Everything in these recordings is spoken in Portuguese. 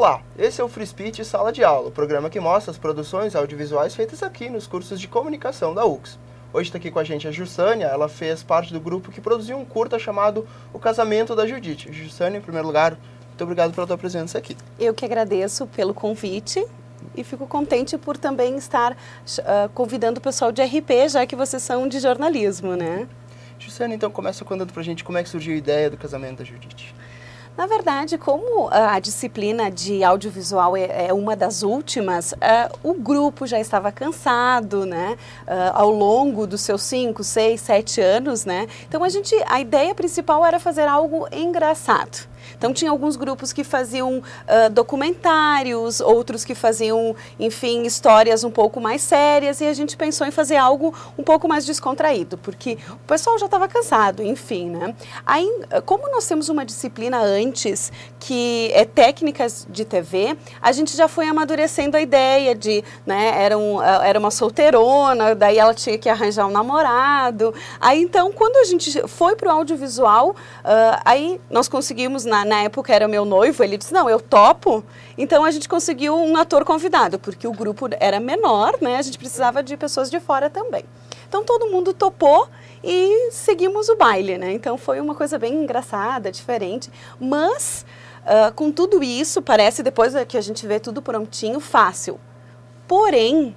Olá, esse é o Free Speech Sala de Aula, o programa que mostra as produções audiovisuais feitas aqui nos cursos de comunicação da UX. Hoje está aqui com a gente a Jussânia, ela fez parte do grupo que produziu um curta chamado O Casamento da Judite. Jussânia, em primeiro lugar, muito obrigado pela tua presença aqui. Eu que agradeço pelo convite e fico contente por também estar uh, convidando o pessoal de RP, já que vocês são de jornalismo, né? Jussânia, então começa contando pra gente como é que surgiu a ideia do casamento da Judite. Na verdade, como a disciplina de audiovisual é, é uma das últimas, uh, o grupo já estava cansado, né? Uh, ao longo dos seus cinco, seis, sete anos, né? Então a gente, a ideia principal era fazer algo engraçado. Então tinha alguns grupos que faziam uh, documentários, outros que faziam, enfim, histórias um pouco mais sérias e a gente pensou em fazer algo um pouco mais descontraído, porque o pessoal já estava cansado, enfim, né? Aí, como nós temos uma disciplina antes que é técnicas de TV, a gente já foi amadurecendo a ideia de, né, era, um, era uma solteirona, daí ela tinha que arranjar um namorado. Aí então, quando a gente foi para o audiovisual, uh, aí nós conseguimos na, na época era meu noivo, ele disse, não, eu topo. Então a gente conseguiu um ator convidado, porque o grupo era menor, né? A gente precisava de pessoas de fora também. Então todo mundo topou e seguimos o baile, né? Então foi uma coisa bem engraçada, diferente, mas uh, com tudo isso, parece depois que a gente vê tudo prontinho, fácil. Porém,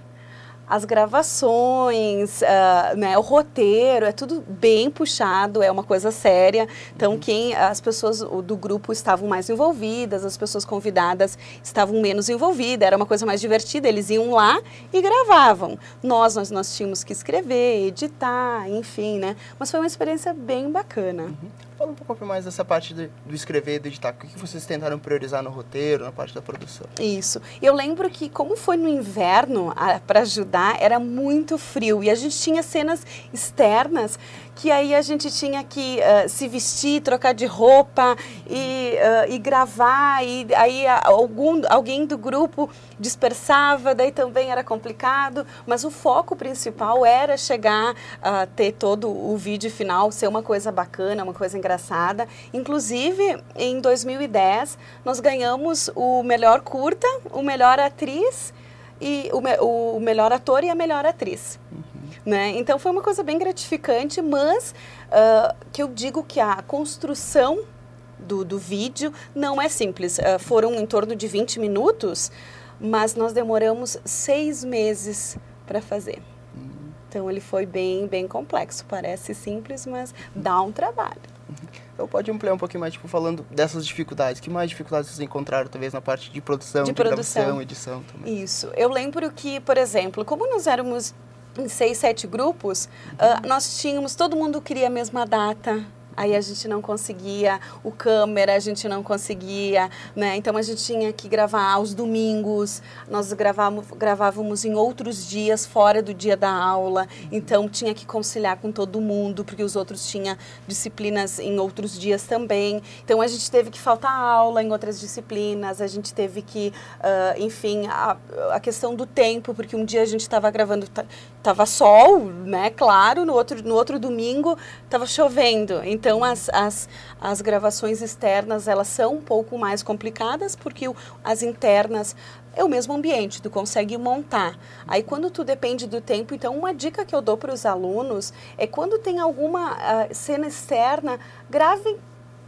as gravações, uh, né, o roteiro, é tudo bem puxado, é uma coisa séria. Então, uhum. quem as pessoas do grupo estavam mais envolvidas, as pessoas convidadas estavam menos envolvidas, era uma coisa mais divertida. Eles iam lá e gravavam. Nós, nós, nós tínhamos que escrever, editar, enfim, né? Mas foi uma experiência bem bacana. Uhum. Fala um pouco mais dessa parte de, do escrever e do editar. O que vocês tentaram priorizar no roteiro, na parte da produção? Isso. Eu lembro que, como foi no inverno, para ajudar, era muito frio. E a gente tinha cenas externas que aí a gente tinha que uh, se vestir, trocar de roupa e, uh, e gravar, e aí algum, alguém do grupo dispersava, daí também era complicado, mas o foco principal era chegar a ter todo o vídeo final, ser uma coisa bacana, uma coisa engraçada. Inclusive, em 2010, nós ganhamos o melhor curta, o melhor atriz e o, o melhor ator e a melhor atriz. Uhum. Né? Então foi uma coisa bem gratificante, mas uh, que eu digo que a construção do, do vídeo não é simples. Uh, foram em torno de 20 minutos, mas nós demoramos seis meses para fazer. Então ele foi bem, bem complexo. Parece simples, mas dá um trabalho. Então pode ampliar um pouquinho mais, tipo, falando dessas dificuldades. Que mais dificuldades vocês encontraram, talvez, na parte de produção, de, de produção. gravação, edição também? Isso. Eu lembro que, por exemplo, como nós éramos em seis, sete grupos, uh, nós tínhamos, todo mundo queria a mesma data, aí a gente não conseguia o câmera, a gente não conseguia, né? Então a gente tinha que gravar aos domingos, nós gravávamos, gravávamos em outros dias fora do dia da aula, então tinha que conciliar com todo mundo, porque os outros tinham disciplinas em outros dias também. Então a gente teve que faltar aula em outras disciplinas, a gente teve que, uh, enfim, a, a, questão do tempo, porque um dia a gente estava gravando, estava sol, né? Claro, no outro, no outro domingo estava chovendo. Então, então, as, as, as gravações externas, elas são um pouco mais complicadas, porque o, as internas é o mesmo ambiente, tu consegue montar. Aí quando tu depende do tempo, então uma dica que eu dou para os alunos é quando tem alguma uh, cena externa, gravem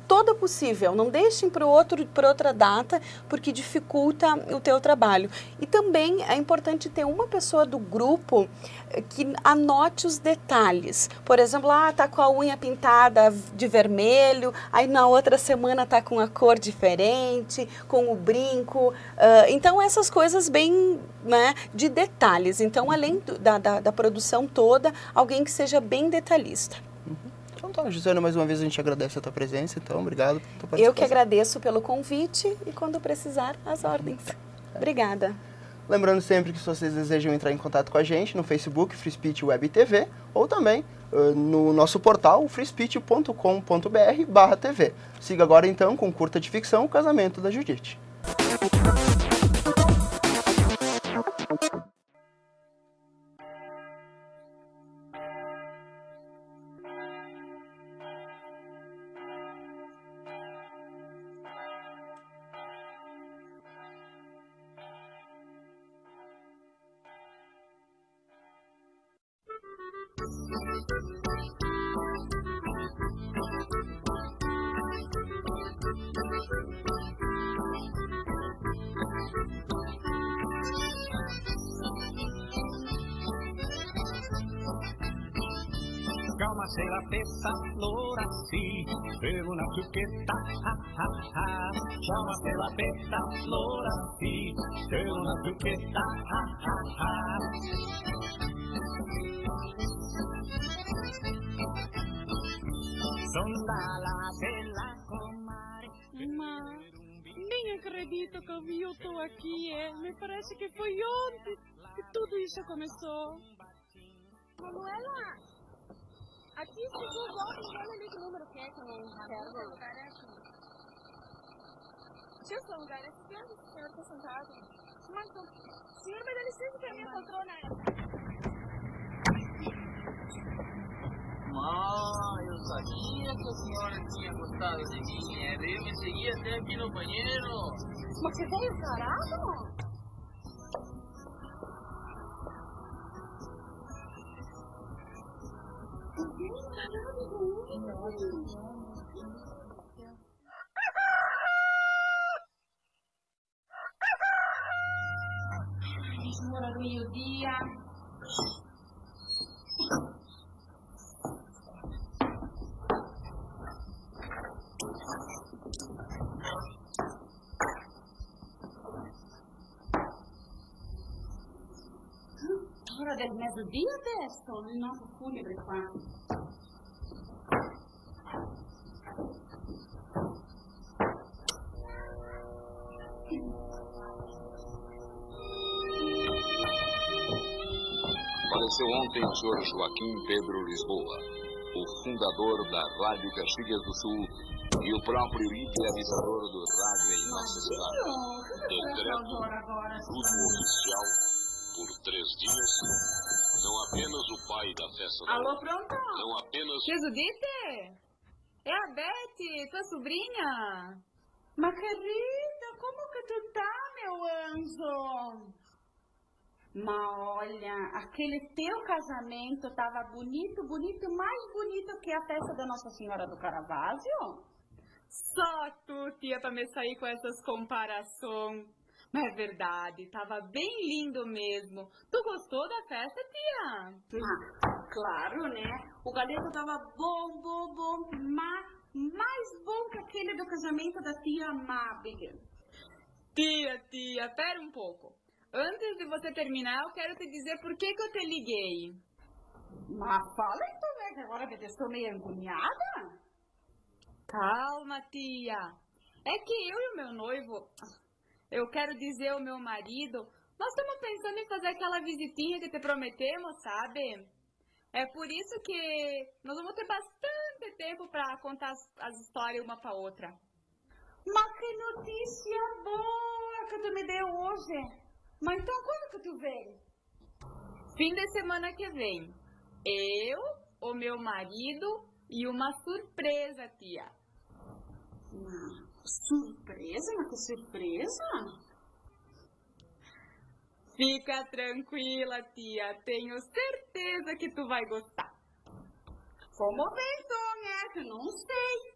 toda possível. Não deixem para outro para outra data, porque dificulta o teu trabalho. E também é importante ter uma pessoa do grupo eh, que anote os detalhes. Por exemplo, ah, tá com a unha pintada de vermelho, aí na outra semana tá com a cor diferente, com o brinco. Uh, então essas coisas bem, né, de detalhes. Então além do, da, da, da produção toda, alguém que seja bem detalhista. Então tá, Gisana, mais uma vez a gente agradece a tua presença, então, obrigado Eu que agradeço pelo convite e quando precisar, as ordens. Obrigada. Lembrando sempre que se vocês desejam entrar em contato com a gente no Facebook Free Speech Web TV ou também uh, no nosso portal freespeech.com.br barra TV. Siga agora então com curta de ficção O Casamento da Judite. Festa, l'ora sì, per una zucchetta, ah ah ah. Calma sei la festa, l'ora sì, per una zucchetta, ah ah ah. Sondala della comare. Ma nem acredito que eu vi eu tô aqui, é. Me parece que foi ontem que tudo isso começou. Manuela, aqui chegou o golpe, olha ali que número que é que eu não quero. lugar é aqui. Deixa eu ver o lugar, é aqui onde o senhor está sentado. Mas o senhor vai dar licença que a minha poltrona é Ah, eu sabia que a senhora tinha gostado de mim. É, veio me seguir até aqui no banheiro. Mas você veio carado? Ora del mezzodia adesso, il nostro funebre qua. Faleceu ontem o Sr. Joaquim Pedro Lisboa, o fundador da Rádio Caxias do Sul e o próprio idealizador do rádio em nossa cidade. Decreto uso oficial por três dias, não apenas o pai da festa Alô, pronto? não apenas Jesudite? É a Beth, tua sobrinha? Mas querida, como que tu tá, meu anjo? Mas olha, aquele teu casamento tava bonito, bonito, mais bonito que a festa da Nossa Senhora do Caravaggio. Só tu, tia, pra me sair com essas comparações. Mas é verdade, tava bem lindo mesmo. Tu gostou da festa, tia? Ah, claro, né? O galeto tava bom, bom, bom, mas mais bom que aquele do casamento da tia Abigail. Tia, tia, pera um pouco. Antes de você terminar, eu quero te dizer por que, que eu te liguei. Mas fala então, né? Que agora eu estou meio agoniada. Calma, tia. É que eu e o meu noivo, eu quero dizer o meu marido, nós estamos pensando em fazer aquela visitinha que te prometemos, sabe? É por isso que nós vamos ter bastante tempo para contar as, as histórias uma para outra. Mas que notícia boa que tu me deu hoje. Mas então quando que tu vem? Fim de semana que vem, eu, o meu marido e uma surpresa, tia. Uma surpresa? Mas que surpresa? Fica tranquila, tia. Tenho certeza que tu vai gostar. Ver então, né? Que eu não sei.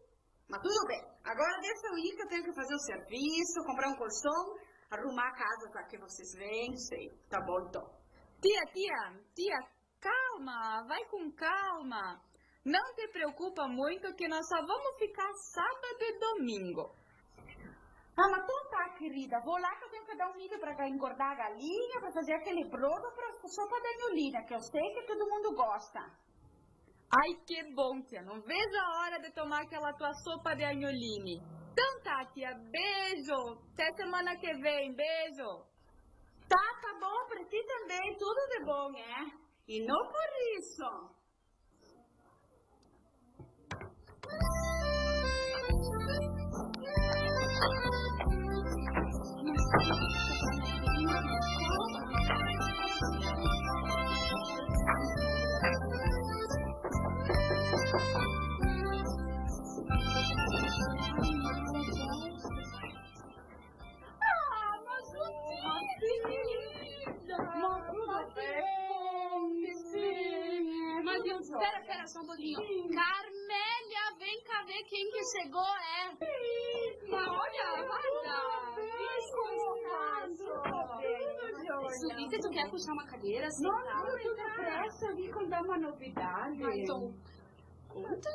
Mas tudo bem. Agora deixa eu ir que eu tenho que fazer o serviço, comprar um colchão, arrumar a casa para que vocês venham, sei. Tá bom então. Tia, tia, tia, calma, vai com calma. Não te preocupa muito que nós só vamos ficar sábado e domingo. Ah, mas então tá, querida. Vou lá que eu tenho que dar um milho pra engordar a galinha, pra fazer aquele brodo pra sopa da anholina, que eu sei que todo mundo gosta. Ai, que bom, tia. Não vejo a hora de tomar aquela tua sopa de anholine. Então tá, tia. Beijo. Até semana que vem. Beijo. Tá, tá bom pra ti também. Tudo de bom, é? E não por isso. Ah, Mas tudo bem, sim. Mas meu Deus. Pera, pera, só um pouquinho. Carmélia, vem cá ver quem que chegou, é. Mas olha, vai Suíta, tu quer puxar uma cadeira? Não, não, tudo pressa, eu vim contar uma novidade. Ah, então, conta.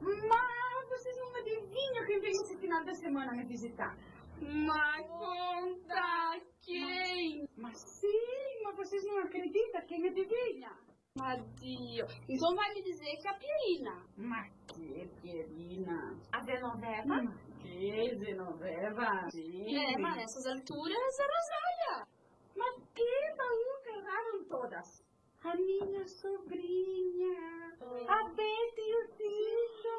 Mas vocês não adivinham quem vem esse final da semana me visitar. Mas conta quem? Mas sim, mas vocês não acreditam quem adivinha. Madio. Então vai me dizer que é a Pierina. Mas que Pierina. A Genoveva? Que Genoveva. Sim. É, mas nessas alturas é Rosália. Mas que baú erraram todas? A minha sobrinha, a Betty e o Tito.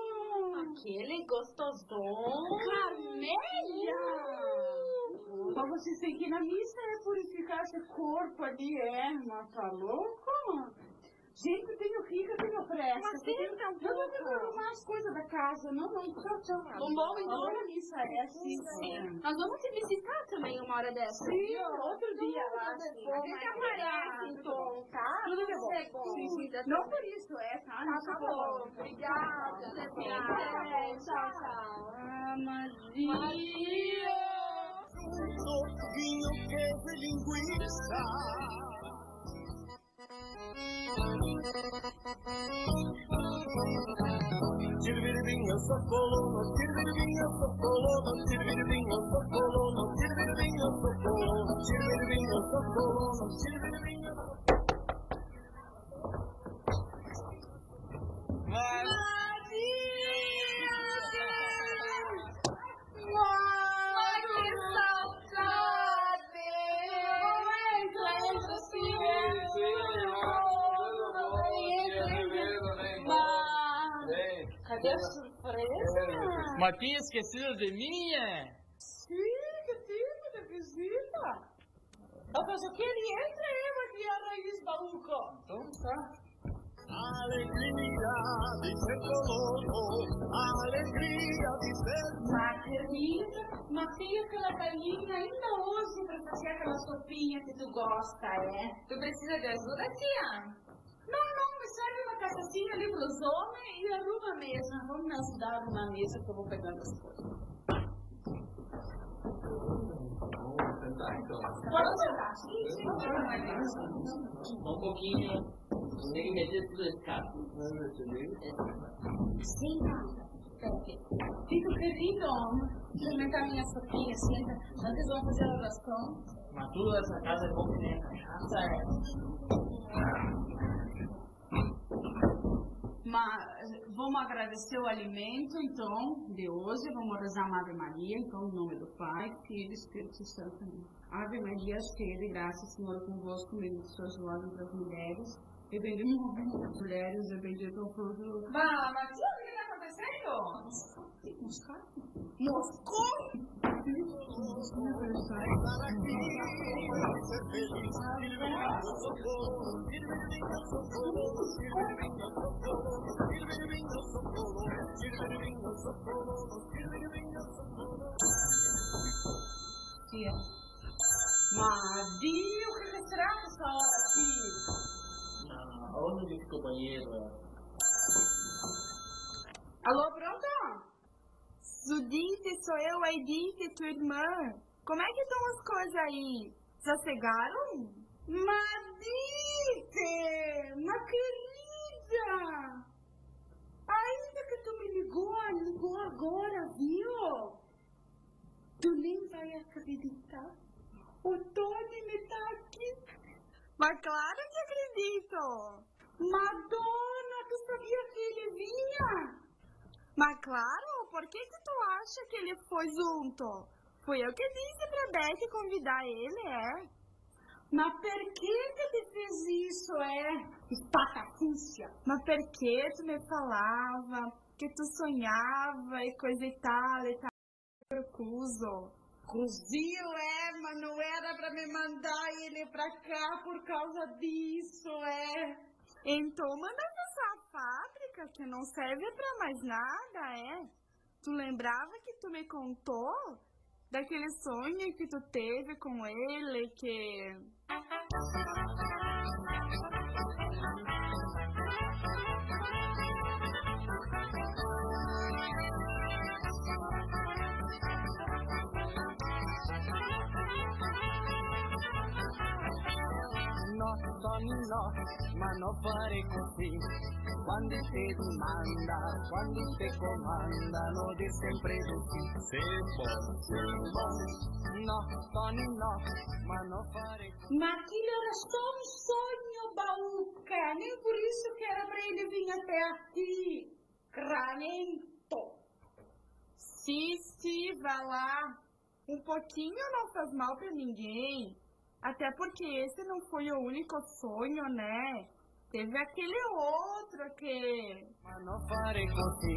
Aquele gostosão. Carmélia! Mas vocês têm que ir na missa é purificar esse corpo ali, é? Mas tá louco? Gente, eu tenho rica, eu tenho pressa. Mas senta um Eu não tenho que arrumar as coisas da casa. Não, não, tchau, tchau. Bom, bom, então. Na missa, é sim. Sim. Nós vamos te visitar também uma hora dessa. Sim, outro dia lá. A gente aparece, então, tá? Tudo bom. é bom. Tá Não por isso, é, tá? Não Tá tá bom. bom. Obrigada. É, tchau, tchau. Ah, Maria. Vinho, queijo e linguiça. Tirviririm, eu sou colono, tirviririm, eu sou colono, tirviririm, eu sou colono, tirviririm, eu sou colono, tirviririm, eu sou colono, tinha esquecido de mim, é? Sim, que tipo de visita? Eu penso que ele entra aí, Maria Raiz Baúco. Então tá. Alegria de ser colono, alegria de ser Mas, querida, matei aquela galinha ainda hoje pra fazer aquela sopinha que tu gosta, é? Tu precisa de ajuda, tia? Não, não, me serve uma cachaçinha ali pros homens e arruma a mesa. Vamos me ajudar a arrumar a mesa que eu vou pegando as coisas. Vamos então. Sentar. Sim, sim. Um pouquinho. Tem que meter tudo esse cara. Sim, Fico querido, experimentar minha sopinha, senta. Antes vamos fazer a oração. Mas tudo nessa casa é bom que nem a cachaça, é. Mas vamos agradecer o alimento, então, de hoje. Vamos rezar a Ave Maria, então, em nome do Pai, Filho e Espírito Santo. Ave Maria, cheia de graça, o Senhor é convosco, bendito sois vós entre as mulheres. E bendito o as mulheres, e bendito o fruto do... Bah, mas tia, o que tá acontecendo? Moscou? Moscou? Tia. Maria, o que será que essa hora aqui? Não, onde ficou o banheiro? é? Alô, pronto? Judite, sou eu, a Edith, tua irmã. Como é que estão as coisas aí? Já chegaram? Madite, uma querida! Ainda que tu me ligou, ligou agora, viu? Tu nem vai acreditar. O Tony me tá aqui. Mas claro que acredito. Madonna, tu sabia que ele vinha? Mas claro, por que que tu acha que ele foi junto? Fui eu que disse pra Beth convidar ele, é? Mas por que que te fez isso, é? Espatafúcia. Mas por que tu me falava que tu sonhava e coisa e tal e tal? Recuso. Coziu, é, mas não era pra me mandar ele pra cá por causa disso, é. Então manda pra essa fábrica que não serve pra mais nada, é? Tu lembrava que tu me contou daquele sonho que tu teve com ele, que... no, Tony no, ma non fare così. Quando te dimanda, quando te comanda, non dir sempre di sì. Sei buono, sei buono. No, Tony no, ma non fare così. Mas aquilo era só um sonho, Baúca. Nem por isso que era pra ele vir até aqui. Cramento. Sim, sim, vai lá. Um pouquinho não faz mal pra ninguém. Até porque esse não foi o único sonho, né? Teve aquele outro que. Ma non fare così,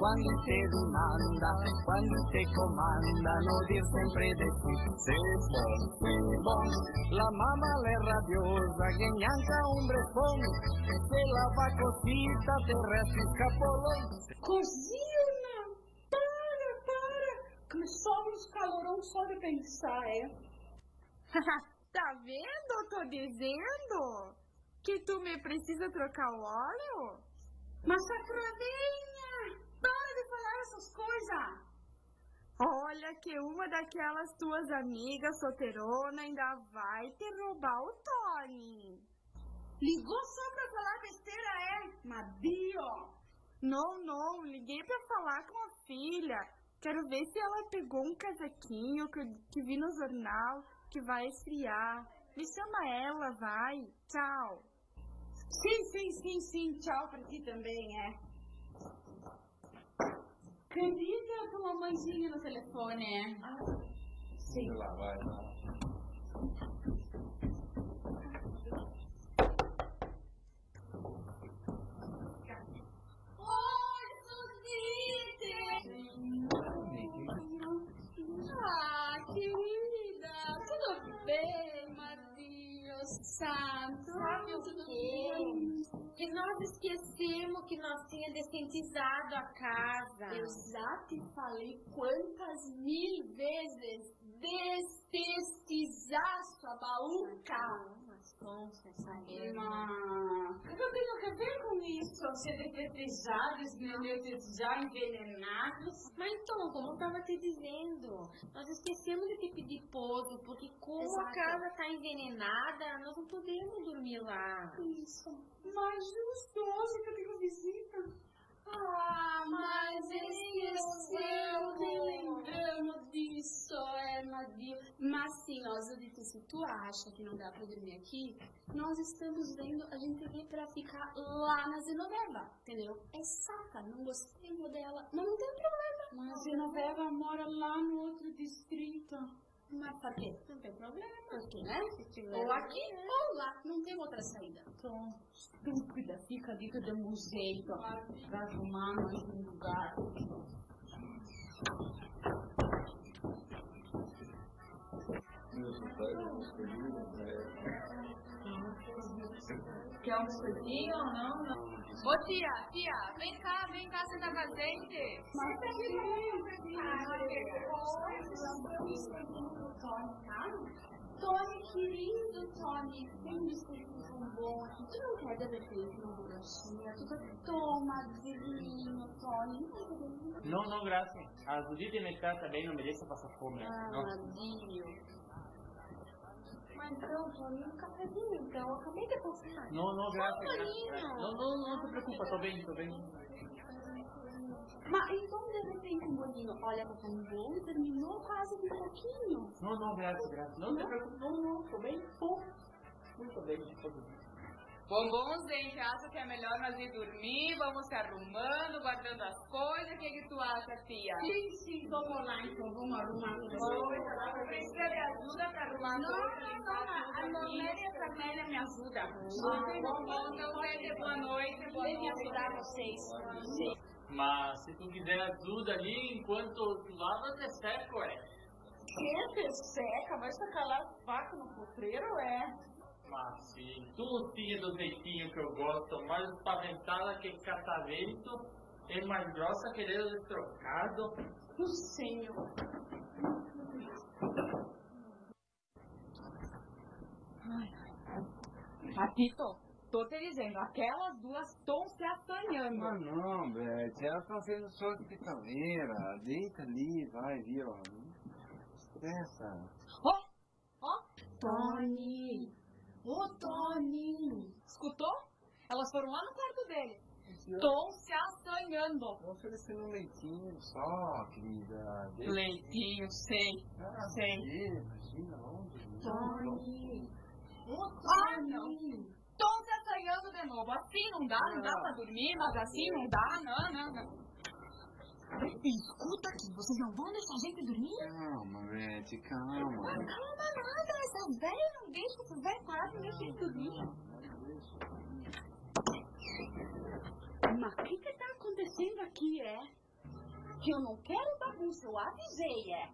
quando te dimanda, quando te comanda, non dir sempre di sì. Sei buono, sei buono, la mamma è rabbiosa, che neanche un responde, se la va così, te resti scapolone. Cozina! Para, para! Começou uns calorão só de pensar, é? tá vendo? Eu tô dizendo que tu me precisa trocar o óleo? Mas safradinha! Para de falar essas coisas! Olha que uma daquelas tuas amigas solteirona ainda vai te roubar o Tony. Ligou só pra falar besteira, é? Madio! Não, não, liguei pra falar com a filha. Quero ver se ela pegou um casaquinho que, que vi no jornal que vai esfriar. Me chama ela, vai. Tchau. Sim, sim, sim, sim. Tchau pra ti também, é. Querida, com mamãezinha no telefone, é? sim. Lá vai, lá. Santo? Sabe o bem? Que nós esquecemos que nós tinha decentizado a casa. Eu já te falei quantas mil vezes destestizar sua baúca. Mas sonsa essa que eu tenho a ver com isso? Ser detetizados, desnetetizados, envenenados? Mas então, como eu tava te dizendo, nós esquecemos de te pedir pouso, porque como a Exato. casa tá envenenada, nós não podemos dormir lá. Isso. Mas justoso que eu tenho visita. Ah, mas esqueceu de lembrando disso, é, Nadio. Mas sim, nós Judite, se tu acha que não dá pra dormir aqui, nós estamos vendo, a gente veio pra ficar lá na Zenoveva, entendeu? É saca, não gostemos dela, mas não tem problema. Mas a Zenoveva mora lá no outro distrito. Mas por quê? Não tem problema, porque, né? Ou aqui ou lá, não tem outra saída. Então, estúpida, fica dentro do museu pra arrumar mais um lugar. Meus pais né? Quer um biscoitinho ou não? não? Ô tia, tia, vem cá, vem cá sentar com a gente. Mas Tony, querido Tony, tem um biscoito tão bom aqui. Tu não quer de repente uma bolachinha? Tu quer toma, divino, Tony. Não? Não, não, graças. A Judite me está também, não merece passar fome. Ah, Não. Então, Tony, um cafezinho, então. Eu acabei de passar. Não, não, graças. Graças. Não, não, não se preocupa, tô bem, tô bem. Mas então, de repente, um bolinho. Olha, papai, um bolo terminou quase um pouquinho. Não, não, graças, graças. Não preocupa, não, não, tô bem, tô. Muito bem, tô bem. Bom, bom, gente, acha que é melhor nós ir dormir, vamos se arrumando, guardando as coisas. O que, que tu acha, tia? Sim, sim, vamos lá, então. Vamos arrumar tudo. Precisa de ajuda pra arrumar Não, tudo, não, não, a aqui? Normélia e a Carmélia me ajudam. Ah, bom, bom, então boa noite, boa Vem me noite. ajudar vocês. Mas se tu quiser ajuda ali, enquanto tu lava, é seco, é. Que seca, vai sacar lá as facas no potreiro, é? Mas sim, tu tinha do jeitinho que eu gosto, mais espaventada que catavento, é mais grossa que dedo trocado. O senhor. Patito, tô te dizendo, aquelas duas estão se assanhando. Ah não, Beth, elas estão sendo só hospitaleira. Deita ali, vai, viu? Estressa. Ó, ó, Tony, Ô, Tony! Escutou? Elas foram lá no quarto dele. Estão se assanhando. Vou oferecendo um leitinho só, querida. Deixa- Leitinho, sei. Ah, sei. Imagina, onde? Tony! Ah, não. Estão se assanhando de novo. Assim não dá, não dá pra dormir, mas assim não dá, não, não, não. Escuta aqui, vocês não vão deixar a gente dormir? Calma, Beth, calma. Calma nada, essas velhas não deixam, essas velhas paradas não deixam a gente dormir. Mas o que que tá acontecendo aqui, é? Que eu não quero bagunça, eu avisei, é.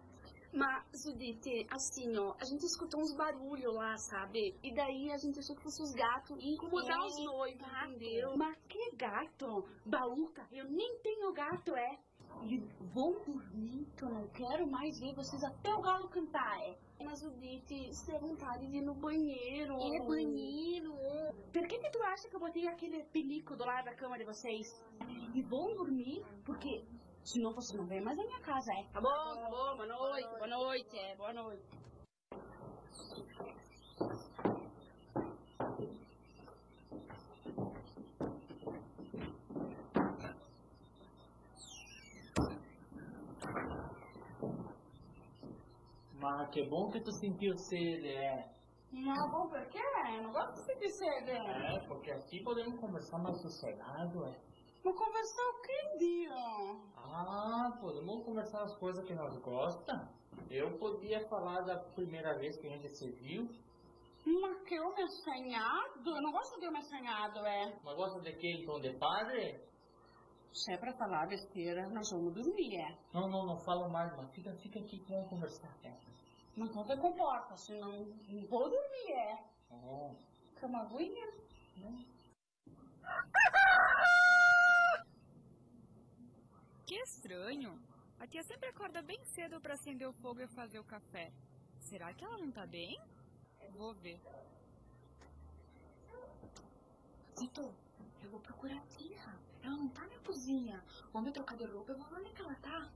Mas, Judite, assim, ó, a gente escutou uns barulhos lá, sabe? E daí a gente achou que fosse os gatos e incomodar É, os noivos, entendeu? Mas que gato? Baúca, eu nem tenho gato, é. E vão dormir, que eu não quero mais ver vocês até o galo cantar, é. Mas, Judite, se é vontade de ir no banheiro. É banheiro. Por que que tu acha que eu botei aquele pelico do lado da cama de vocês? E vão dormir, porque senão você não vem mais na minha casa, é. Tá bom, tá bom, boa noite, boa noite, é, boa noite. Mas que bom que tu sentiu sede, é. Não, bom, por quê? Eu não gosto de sentir sede. É, porque assim podemos conversar mais sossegado, é. Vou conversar o que, dia? Ah, podemos conversar as coisas que nós gostamos. Eu podia falar da primeira vez que a gente se viu. Mas que homem assanhado? Eu não gosto de homem assanhado, é. Mas gosta de quê, então? De padre? Se é pra falar besteira, nós vamos dormir, é. Não, não, não fala mais, mas fica, fica aqui que vamos conversar. É. Mas não te comporta, senão não vou dormir, é. Oh. Cama aguinha? Que estranho. A tia sempre acorda bem cedo pra acender o fogo e fazer o café. Será que ela não tá bem? Vou ver. Vitor, eu vou procurar a tia. Não tá na cozinha. Me trocar de roupa, eu vou ver onde ela tá.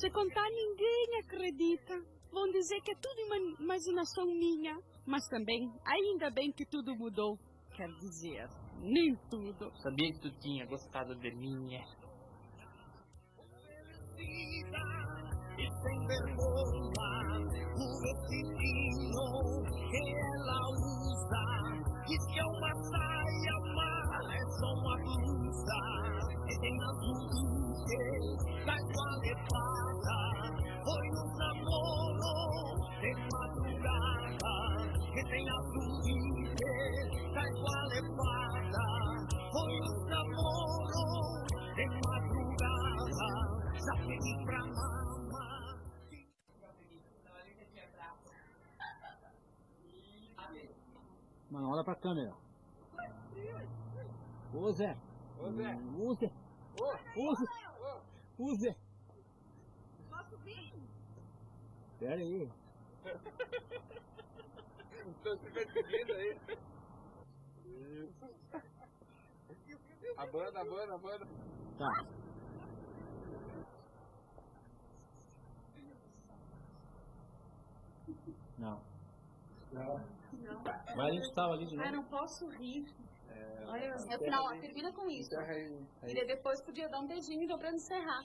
Se contar, ninguém acredita. Vão dizer que é tudo ima- imaginação minha. Mas também, ainda bem que tudo mudou. Quer dizer, nem tudo. Sabia que tu tinha gostado de mim, é. e sem vergonha o vestidinho que ela usa. Diz que é uma saia, mas é só uma blusa. Tem azul que da esquadrepada. Madrugada. Que tem azul que da esquadrepada. Foi um namoro de madrugada. Já pedi pra mamar. Mano, olha pra câmera. Ô Zé. Ô, Zé. Ô Zé. Ô Zé. Ô Zé. Posso vir? Pera aí. Estão se perseguindo aí. A banda, a banda, a banda. Tá. Não. Não. Vai a gente tava ali de Ah, novo. não posso rir. É, Olha, encerra afinal, aí. termina com isso. Aí. E depois podia dar um beijinho então pra encerrar.